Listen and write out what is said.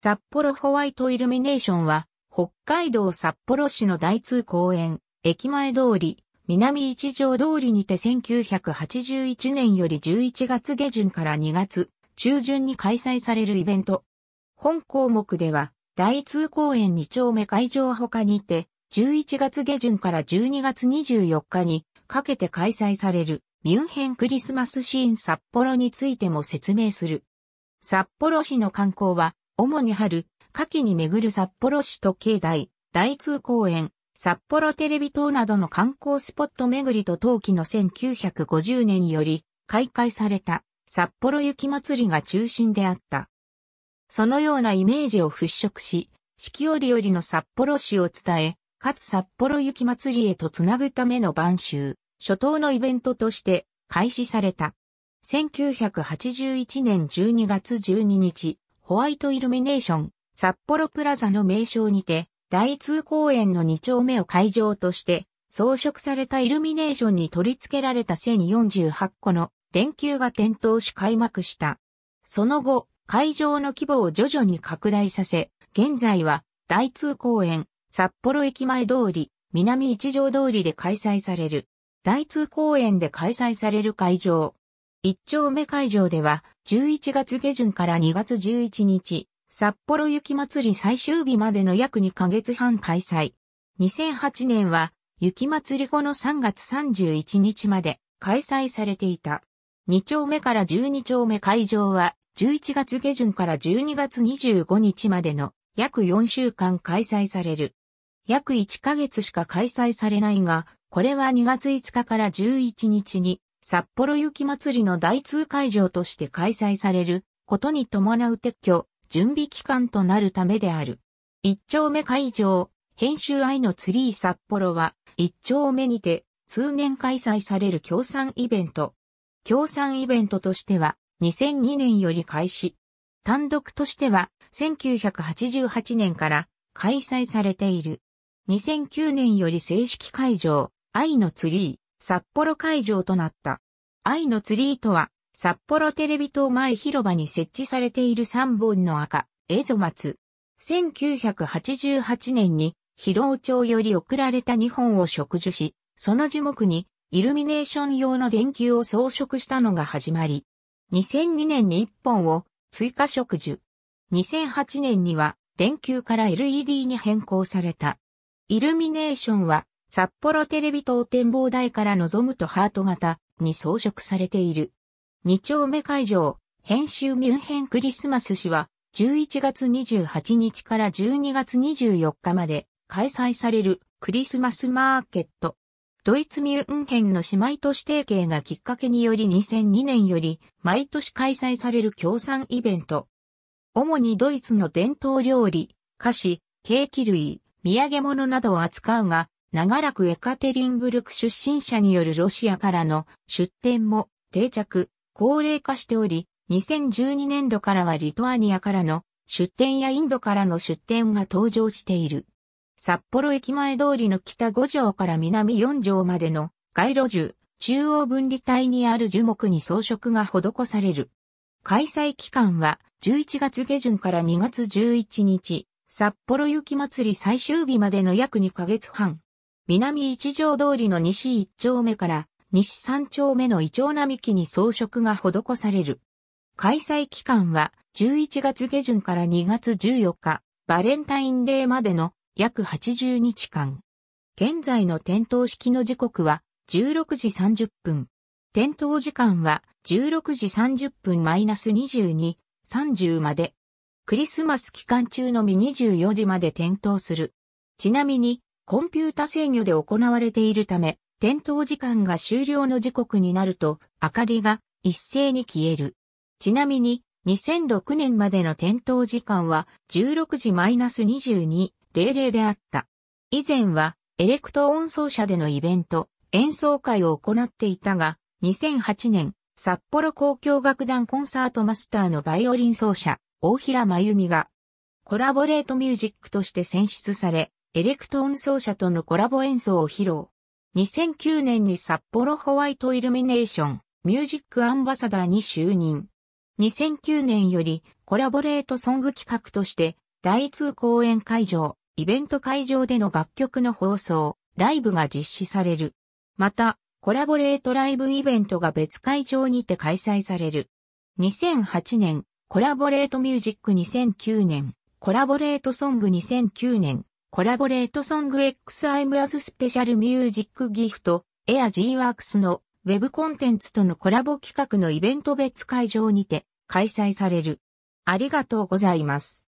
札幌ホワイトイルミネーションは、北海道札幌市の大通公園、駅前通り、南一条通りにて1981年より11月下旬から2月中旬に開催されるイベント。本項目では、大通公園2丁目会場他にて、11月下旬から12月24日にかけて開催されるミュンヘンクリスマスシーン札幌についても説明する。札幌市の観光は、主に春、夏季に巡る札幌市と境内、大通公園、札幌テレビ塔などの観光スポット巡りと冬季の1950年により開会された札幌雪まつりが中心であった。そのようなイメージを払拭し、四季折々の札幌市を伝え、かつ札幌雪まつりへとつなぐための晩秋、初頭のイベントとして開始された。1981年12月12日、ホワイトイルミネーション、札幌プラザの名称にて、大通公園の2丁目を会場として、装飾されたイルミネーションに取り付けられた1048個の電球が点灯し開幕した。その後、会場の規模を徐々に拡大させ、現在は大通公園、札幌駅前通り、南一条通りで開催される。大通公園で開催される会場。一丁目会場では、11月下旬から2月11日、札幌雪まつり最終日までの約2ヶ月半開催。2008年は雪まつり後の3月31日まで開催されていた。2丁目から12丁目会場は11月下旬から12月25日までの約4週間開催される。約1ヶ月しか開催されないが、これは2月5日から11日に札幌雪まつりの大通会場として開催されることに伴う撤去、準備期間となるためである。一丁目会場、編集愛のツリー札幌は、一丁目にて、通年開催される協賛イベント。協賛イベントとしては、2002年より開始。単独としては、1988年から開催されている。2009年より正式会場、愛のツリー、札幌会場となった。愛のツリーとは、札幌テレビ塔前広場に設置されている3本の赤、エゾマツ。1988年に、広尾町より送られた2本を植樹し、その樹木に、イルミネーション用の電球を装飾したのが始まり。2002年に1本を追加植樹。2008年には電球から LED に変更された。イルミネーションは札幌テレビ塔展望台から望むとハート型に装飾されている。二丁目会場、編集ミュンヘンクリスマス誌は、11月28日から12月24日まで開催されるクリスマスマーケット。ドイツミュンヘンの姉妹都市提携がきっかけにより2002年より毎年開催される協賛イベント。主にドイツの伝統料理、菓子、ケーキ類、土産物などを扱うが、長らくエカテリンブルク出身者によるロシアからの出店も定着、高齢化しており、2012年度からはリトアニアからの出店やインドからの出店が登場している。札幌駅前通りの北5条から南4条までの街路樹、中央分離帯にある樹木に装飾が施される。開催期間は11月下旬から2月11日、札幌雪まつり最終日までの約2ヶ月半。南一条通りの西1丁目から西三丁目のイチョウ並木に装飾が施される。開催期間は11月下旬から2月14日、バレンタインデーまでの約80日間。現在の点灯式の時刻は16時30分。点灯時間は16時30分マイナス22、30まで。クリスマス期間中のみ24時まで点灯する。ちなみに、コンピュータ制御で行われているため、点灯時間が終了の時刻になると、明かりが一斉に消える。ちなみに、2006年までの点灯時間は16時マイナス22.00であった。以前はエレクトーン奏者でのイベント、演奏会を行っていたが、2008年、札幌交響楽団コンサートマスターのバイオリン奏者、大平まゆみが、コラボレートミュージックとして選出され、エレクトーン奏者とのコラボ演奏を披露。2009年に札幌ホワイトイルミネーションミュージックアンバサダーに就任。2009年よりコラボレートソング企画として第2公演会場、イベント会場での楽曲の放送、ライブが実施される。また、コラボレートライブイベントが別会場にて開催される。2008年、コラボレートミュージック2009年、コラボレートソング2009年、コラボレートソング XIM as スペシャルミュージックギフト、エア G-Works のウェブコンテンツとのコラボ企画のイベント別会場にて開催される。ありがとうございます。